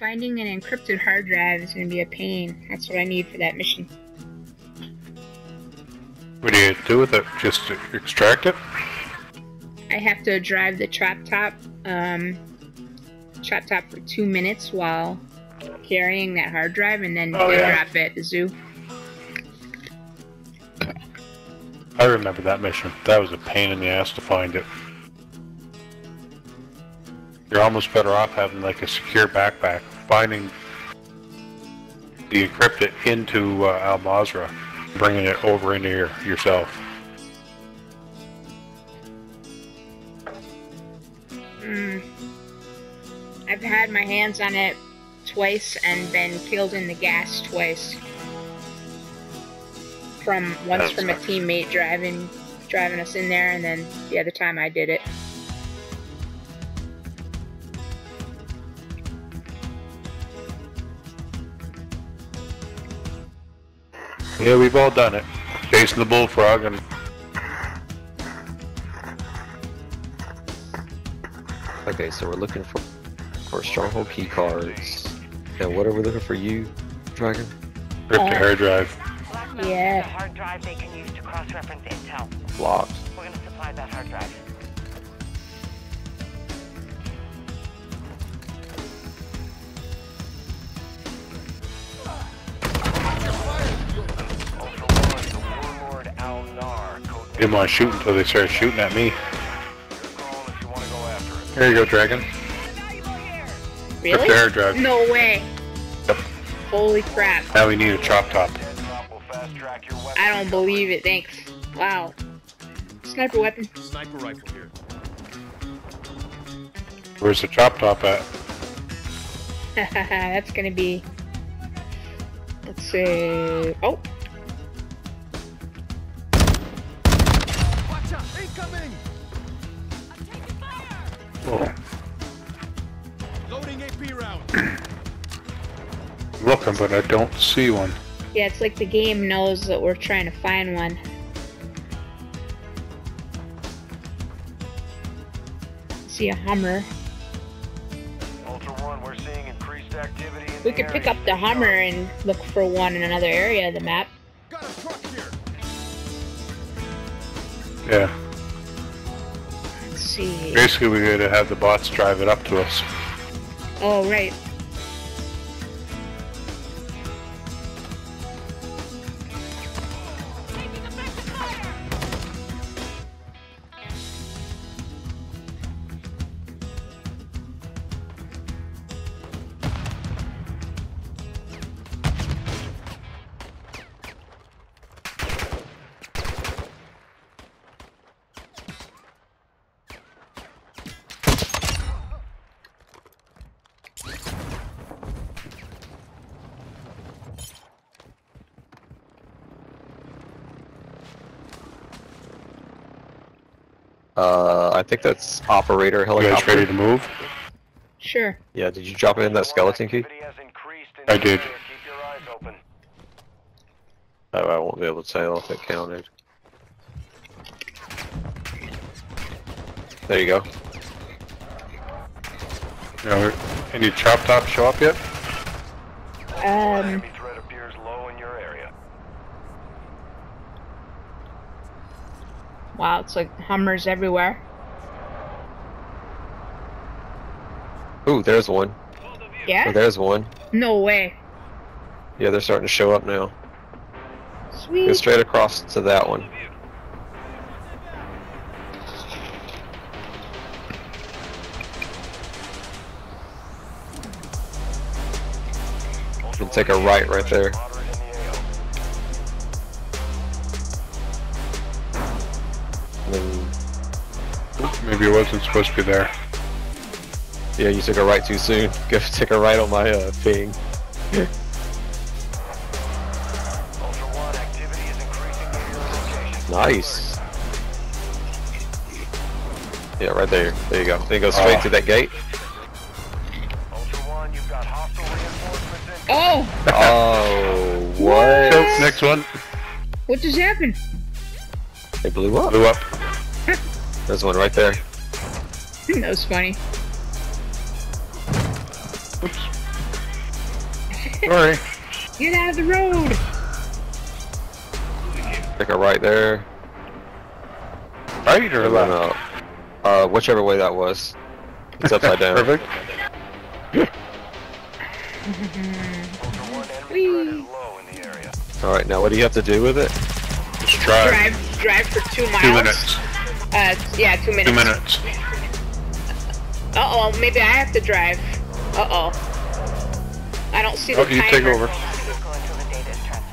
Finding an encrypted hard drive is going to be a pain. That's what I need for that mission. What do you do with it? Just extract it? I have to drive the trap top, um, trap top for two minutes while carrying that hard drive, and then Oh, yeah. drop it at the zoo. I remember that mission. That was a pain in the ass to find it. You're almost better off having like a secure backpack, finding the encrypted into uh, Al Mazrah, bringing it over into your, yourself. Mm. I've had my hands on it twice and been killed in the gas twice. From once That's from a teammate driving driving us in there, and then the other time I did it. Yeah, we've all done it. Chasing the bullfrog and Okay, so we're looking for for stronghold key cards. And what are we looking for you, Dragon? ripped the Uh, hard drive. Yeah. hard drive they can use to cross-reference intel. Blocks. We're gonna supply that hard drive. Didn't want to shoot until they started shooting at me. Your you go. Here you go, Dragon. Really? Ripped the hard drive. No way. Yep. Holy crap. Now we need a chop top. Dead drop will fast-track your weapon I don't believe it, thanks. Wow. Sniper weapon. Sniper rifle here. Where's the chop top at? That's gonna be. Let's see. Oh, Oh, Loading AP round. looking, but I don't see one. yeah, it's like the game knows that we're trying to find one. See a Hummer. Ultra One, we're seeing increased activity in We could pick up the Hummer and look for one in another area of the map. Got a truck here. Yeah. See. Basically, we're going to have the bots drive it up to us. Oh, right. Uh, I think that's operator You guys ready to move? Sure. Yeah, did you drop it in that skeleton key? Activity has increased in I did. Keep your eyes open. Oh, I won't be able to tell if it counted. There you go. You know, any chop top show up yet? Um, Enemy threat appears low in your area. Wow, it's like Hummers everywhere. Ooh, there's one. Oh, Yeah? there's one. No way. Yeah, they're starting to show up now. Sweet. Go straight across to that one. You can take a right right there. Maybe it wasn't supposed to be there. yeah, you took a right too soon. Go take a right on my uh, ping. Ultra One, activity is increasing near your location. Nice. Yeah, right there. There you go. Then go straight Oh. to that gate. Ultra One, you've got hostile reinforcements in. Oh! Oh, what? Nope, next one. What just happened? They blew up. Blew up. There's one right there. that was funny. Oops. Sorry. Get out of the road! Take a right there. Right or And then, left? uh, uh, whichever way that was. It's upside down. Perfect. Ultra One, enemy Whee. threat is low in the area. Alright, now what do you have to do with it? Just drive. Drive, drive for two miles. Two minutes. Uh, yeah, two minutes. Two minutes. Uh oh, maybe I have to drive. Uh oh. I don't see the Oh, you timer. take over.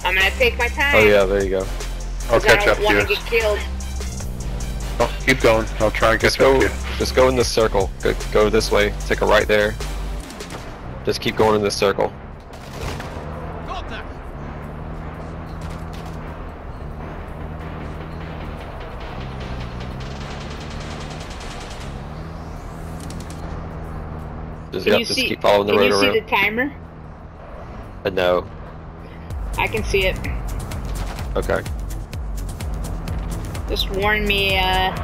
I'm gonna take my time. Oh yeah, there you go. I'll 'cause I catch don't up to want you. to get killed. Oh, keep going. I'll try and Just catch up go, to you. just go in this circle. Go, go this way. Take a right there. Just keep going in this circle. Just, Can yep, you just see? keep following the can road you see around. the timer? Uh, no. I can see it. Okay. Just warn me. Uh,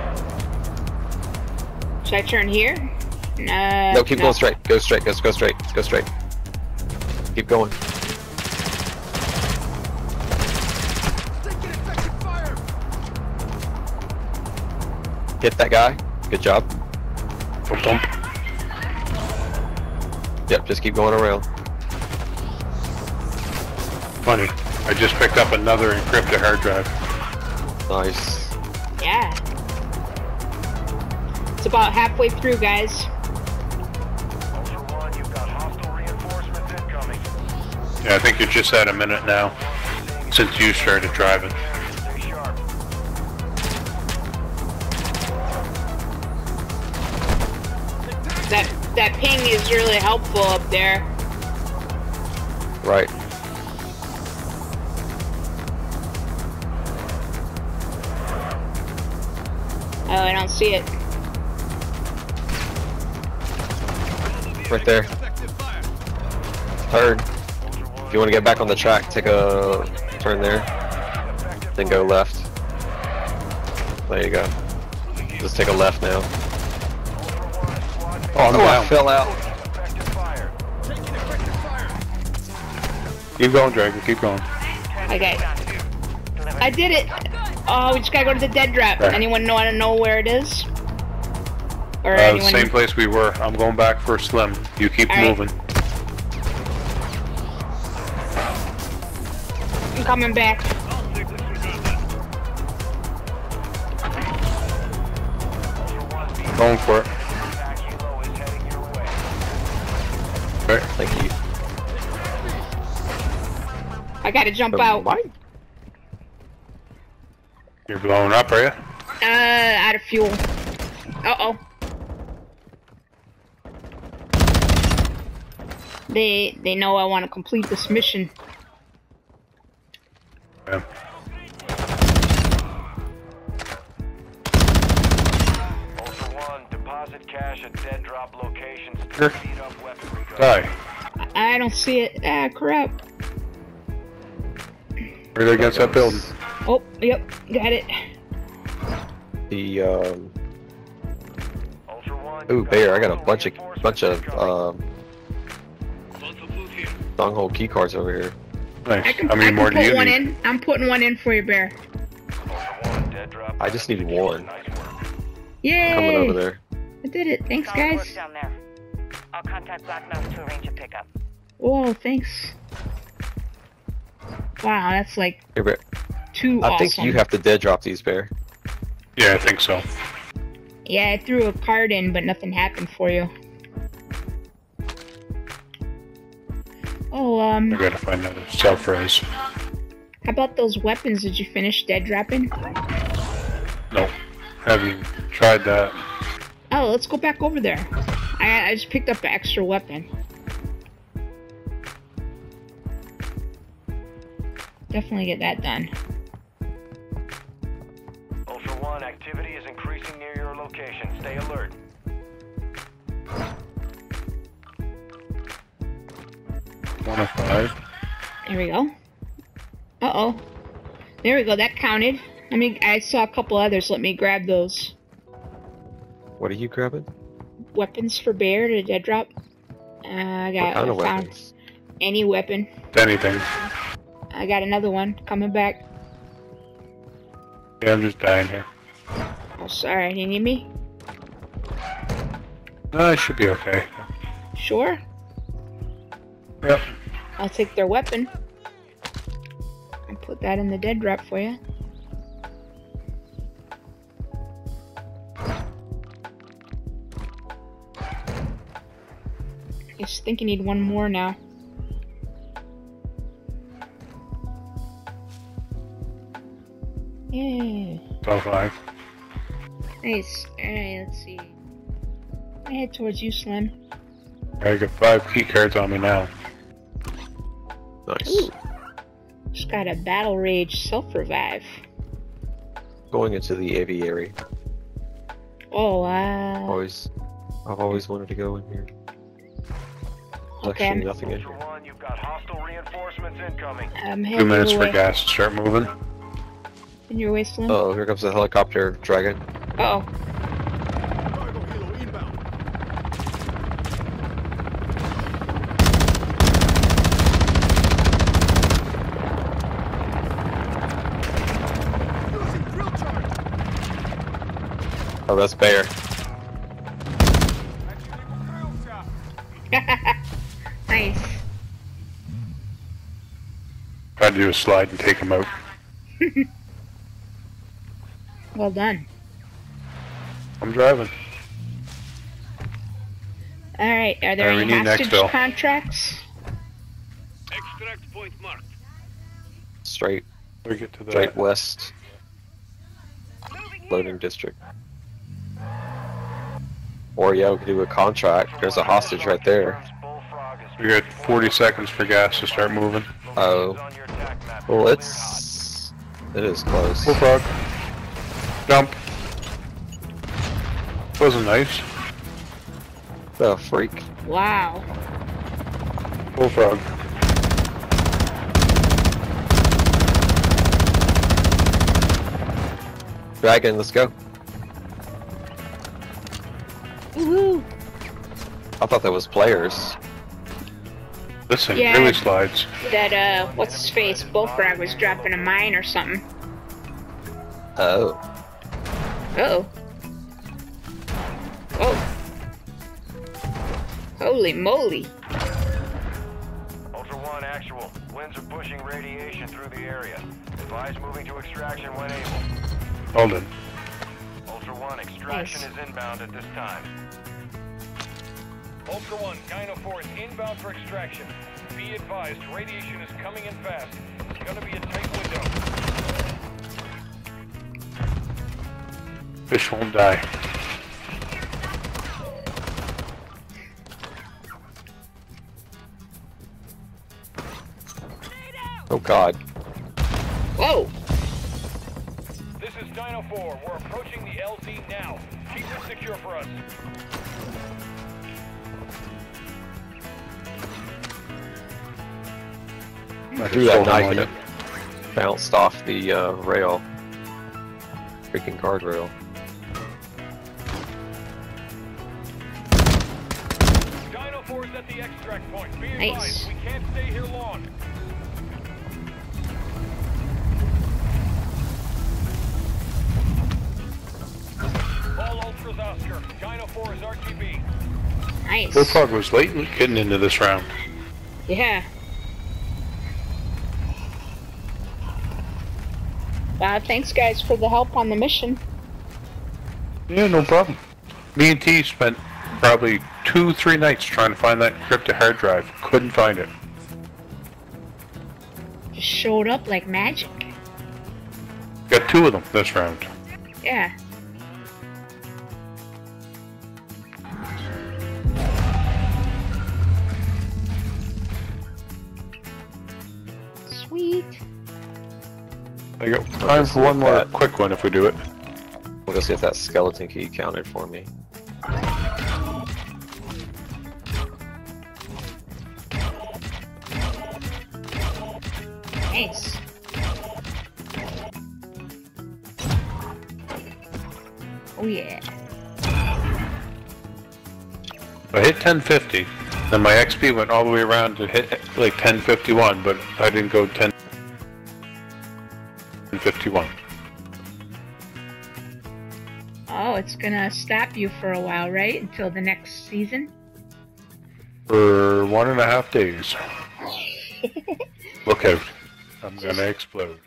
should I turn here? No. No, keep going straight. Go straight. Go, go straight. Go straight. Keep going. Taking effective fire! Hit that guy. Good job. Bump, bump. Yep, just keep going around. Funny. I just picked up another encrypted hard drive. Nice. Yeah. It's about halfway through, guys. Ultra One, you've got hostile reinforcements incoming. Yeah, I think you're just at a minute now since you started driving. That ping is really helpful up there. Right. Oh, I don't see it. Right there. Turn. If you want to get back on the track, take a turn there. Then go left. There you go. Just take a left now. Oh, I'm Oh, I fell out. Effective fire. Taking effective fire! Keep going, Dragon. Keep going. Okay. I did it. Oh, we just gotta go to the dead drop. Right. Anyone know want to know where it is? Or Uh, anyone? same place we were. I'm going back for Slim. You keep All right. moving. I'm coming back. Going for it. Right. Thank you. I gotta jump Um, out. why- You're blowing up, are you? Uh, out of fuel. Uh oh. They they know I want to complete this mission. Yeah. Ultra One, deposit cash at dead drop locations Sure. Speed up weapon recovery. Die. I I don't see it. Ah, crap. Right against that building. Oh, yep, got it. The um. Ultra Ooh, bear! I got a bunch of bunch of incoming. um. Stronghold key cards over here. Nice. I can, How I many can more do put you one need? in. I'm putting one in for you, Bear. Ultra One, dead drop. I just need one. Nice. Yay! Coming over there. I did it. Thanks, Solid work guys. Down there. I'll contact Black Mountain to arrange a pickup. Whoa, thanks. Wow, that's like Here, bear. too I awesome. think you have to dead drop these, bear. Yeah, I think so. Yeah, I threw a card in, but nothing happened for you. Oh, um, I gotta find another self res. how about those weapons? Did you finish dead dropping? Nope. Haven't tried that. Oh, let's go back over there. I, I just picked up an extra weapon. Definitely get that done. Ultra One, activity is increasing near your location. Stay alert. One of five. There we go. Uh oh. There we go. That counted. I mean, I saw a couple others. Let me grab those What are you grabbing? Weapons for bear to dead drop. Uh, I got What kind of I found weapons? Any weapon. Anything. I got another one coming back. Yeah, I'm just dying here. Oh, sorry. You need me? No, I should be okay. Sure. Yep. I'll take their weapon. And put that in the dead drop for you. I just think you need one more now. Yeah. So fine. Nice. Alright, let's see. I head towards you, Slim. I got five key cards on me now. Nice. Ooh. Just got a battle rage self revive. Going into the aviary. Oh wow. Always, I've always wanted to go in here. There's Okay, actually I'm- nothing in here. One, you've got hostile reinforcements incoming. Um, I'm Two minutes for gas to start moving. In your way, Slim. Oh, here comes the helicopter dragon. oh. Cargo helo inbound. Using drill charge. Oh, that's Bear. Nice. Tried to do a slide and take him out. Well done. I'm driving. All right. Are there Alright, we any hostage Nextville. contracts? Extract point marked. Straight, We get to the straight west. Floating district. Or yeah, we could do a contract. There's a hostage right there. Bullfrog is We got 40 seconds for gas to start moving. Oh. on your attack map. Well, it's it is close. Bullfrog. Jump. Wasn't nice. The freak. Wow. Bullfrog. Dragon, let's go. Woohoo! I thought that was players. This thing Yeah. really slides. That uh, what's his face? Bullfrog was dropping a mine or something. Oh. Uh oh. Oh. Holy moly! Ultra One, actual. Winds are pushing radiation through the area. Advise moving to extraction when able. Hold it. Ultra One, extraction Nice. is inbound at this time. Ultra One, Dino 4 is inbound for extraction. Be advised, radiation is coming in fast. It's gonna be a tight window. Fish won't die. Oh god. Whoa! This is Dino 4. We're approaching the LZ now. Keep it secure for us. I threw that knife and it bounced off the uh, rail. Freaking guardrail. Dino advised, we can't stay here long. All Ultras Oscar. Dino 4 is RTB. Nice. Bullfrog was late in getting into this round. Yeah. Wow, thanks guys for the help on the mission. Yeah, no problem. Me and T spent probably two, three nights trying to find that encrypted hard drive. Couldn't find it. Just showed up like magic. Got two of them this round. Yeah. Sweet. I got time for one more that. quick one if we do it. We'll just get that skeleton key counted for me. Nice. Oh yeah. I hit 1050, And my XP went all the way around to hit like 1051, but I didn't go 1051. Oh, it's gonna stop you for a while, right? Until the next season? For one and a half days. Look out. I'm gonna explode.